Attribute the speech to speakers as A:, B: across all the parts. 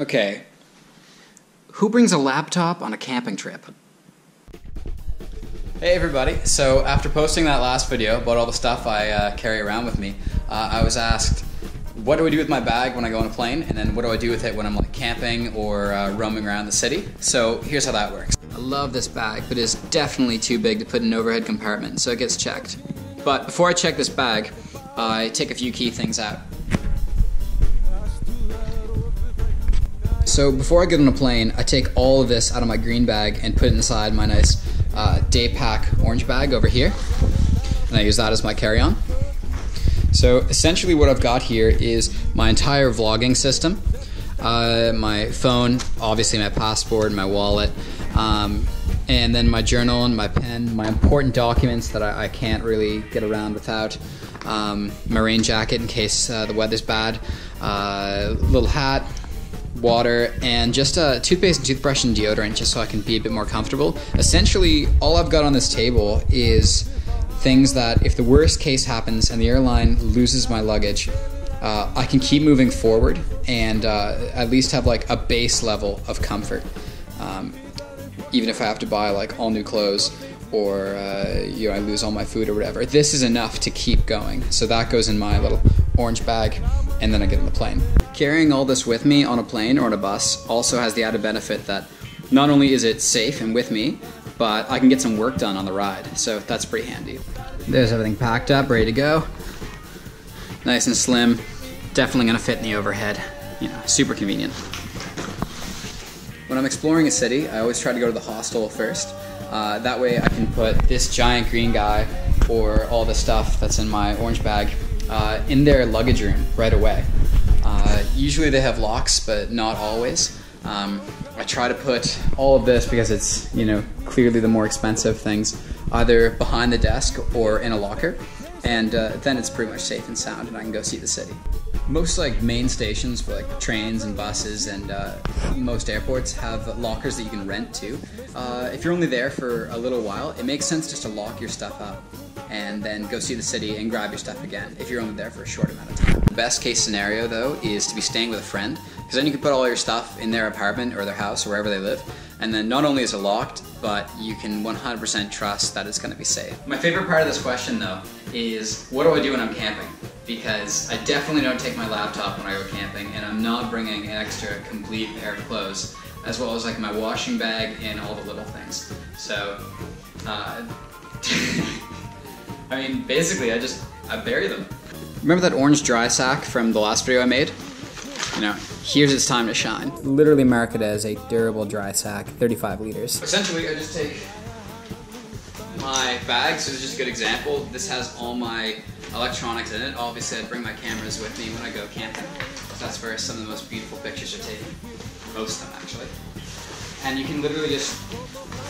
A: Okay, who brings a laptop on a camping trip? Hey everybody, so after posting that last video about all the stuff I uh, carry around with me, uh, I was asked, what do I do with my bag when I go on a plane, and then what do I do with it when I'm like camping or uh, roaming around the city? So here's how that works. I love this bag, but it's definitely too big to put in an overhead compartment, so it gets checked. But before I check this bag, I take a few key things out. So before I get on a plane, I take all of this out of my green bag and put it inside my nice uh, day pack orange bag over here. And I use that as my carry-on. So essentially what I've got here is my entire vlogging system. Uh, my phone, obviously my passport, my wallet, um, and then my journal and my pen, my important documents that I, I can't really get around without, um, my rain jacket in case uh, the weather's bad, uh, little hat, water, and just a toothpaste and toothbrush and deodorant just so I can be a bit more comfortable. Essentially, all I've got on this table is things that if the worst case happens and the airline loses my luggage, uh, I can keep moving forward and uh, at least have like a base level of comfort. Um, even if I have to buy like all new clothes or uh, you know I lose all my food or whatever, this is enough to keep going. So that goes in my little orange bag, and then I get on the plane. Carrying all this with me on a plane or on a bus also has the added benefit that not only is it safe and with me, but I can get some work done on the ride, so that's pretty handy. There's everything packed up, ready to go. Nice and slim, definitely gonna fit in the overhead. You know, super convenient. When I'm exploring a city, I always try to go to the hostel first. Uh, that way I can put this giant green guy or all the stuff that's in my orange bag uh, in their luggage room right away. Uh, usually they have locks, but not always. Um, I try to put all of this because it's, you know, clearly the more expensive things either behind the desk or in a locker. And uh, then it's pretty much safe and sound and I can go see the city. Most like main stations for like trains and buses and uh, most airports have lockers that you can rent too. Uh, if you're only there for a little while, it makes sense just to lock your stuff up and then go see the city and grab your stuff again if you're only there for a short amount of time. The best case scenario though is to be staying with a friend because then you can put all your stuff in their apartment or their house or wherever they live and then not only is it locked but you can 100% trust that it's going to be safe. My favorite part of this question though is what do I do when I'm camping? Because I definitely don't take my laptop when I go camping and I'm not bringing an extra complete pair of clothes as well as like my washing bag and all the little things. So uh, I mean, basically, I just, I bury them. Remember that orange dry sack from the last video I made? You know, here's its time to shine. Literally mark it as a durable dry sack, 35 liters. Essentially, I just take my bag, so this is just a good example. This has all my electronics in it. Obviously, I bring my cameras with me when I go camping. So that's where some of the most beautiful pictures are taken. Most of them, actually. And you can literally just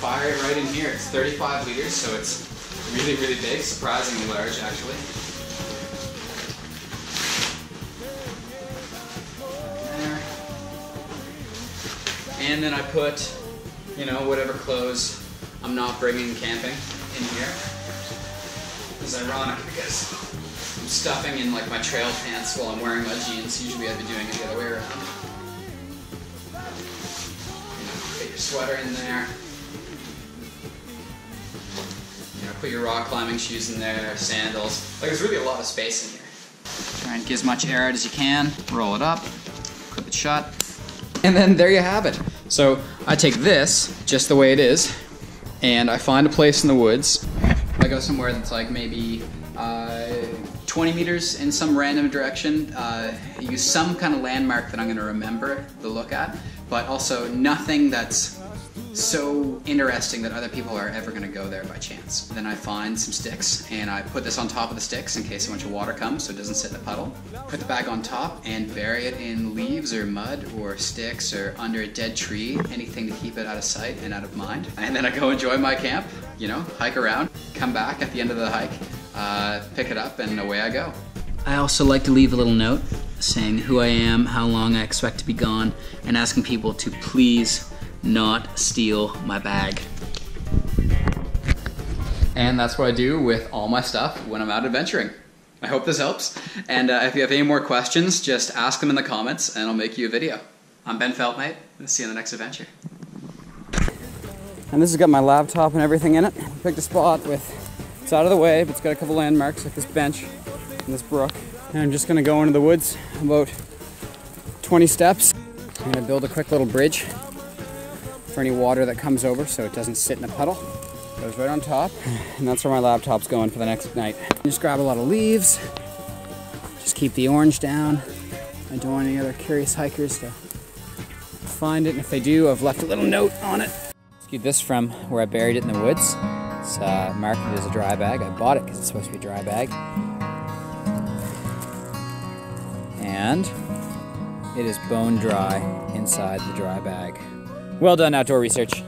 A: fire it right in here. It's 35 liters, so it's really, really big, surprisingly large actually. And then I put, you know, whatever clothes I'm not bringing camping in here. It's ironic because I'm stuffing in like my trail pants while I'm wearing my jeans. Usually I'd be doing it the other way around. You know, get your sweater in there. Put your rock climbing shoes in there, sandals. Like there's really a lot of space in here. Try and get as much air out as you can, roll it up, clip it shut, and then there you have it. So I take this, just the way it is, and I find a place in the woods. I go somewhere that's like maybe uh, 20 meters in some random direction. Uh, use some kind of landmark that I'm gonna remember to look at, but also nothing that's so interesting that other people are ever going to go there by chance. Then I find some sticks and I put this on top of the sticks in case a bunch of water comes so it doesn't sit in a puddle. Put the bag on top and bury it in leaves or mud or sticks or under a dead tree, anything to keep it out of sight and out of mind. And then I go enjoy my camp, you know, hike around, come back at the end of the hike, uh, pick it up and away I go. I also like to leave a little note saying who I am, how long I expect to be gone, and asking people to please not steal my bag. And that's what I do with all my stuff when I'm out adventuring. I hope this helps. And uh, if you have any more questions, just ask them in the comments and I'll make you a video. I'm Ben Feltmate. We'll see you in the next adventure.
B: And this has got my laptop and everything in it. Picked a spot with, it's out of the way, but it's got a couple landmarks like this bench and this brook. And I'm just gonna go into the woods about 20 steps. I'm gonna build a quick little bridge for any water that comes over so it doesn't sit in a puddle. Goes right on top. And that's where my laptop's going for the next night. Just grab a lot of leaves. Just keep the orange down. I don't want any other curious hikers to find it. And if they do, I've left a little note on it. Rescued this from where I buried it in the woods. It's uh, marketed as a dry bag. I bought it because it's supposed to be a dry bag. And it is bone dry inside the dry bag. Well done, outdoor research.